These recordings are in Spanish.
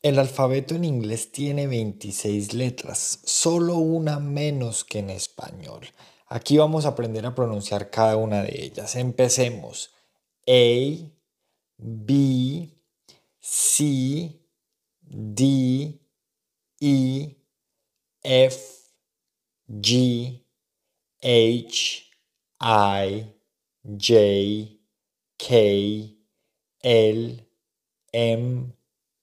El alfabeto en inglés tiene 26 letras, solo una menos que en español. Aquí vamos a aprender a pronunciar cada una de ellas. Empecemos. A, B, C, D, E, F, G, H, I, J, K, L, M,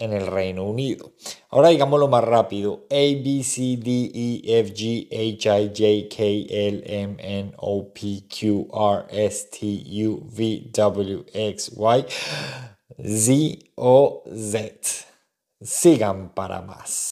en el Reino Unido. Ahora digámoslo más rápido. A, B, C, D, E, F, G, H, I, J, K, L, M, N, O, P, Q, R, S, T, U, V, W, X, Y, Z o Z. Sigan para más.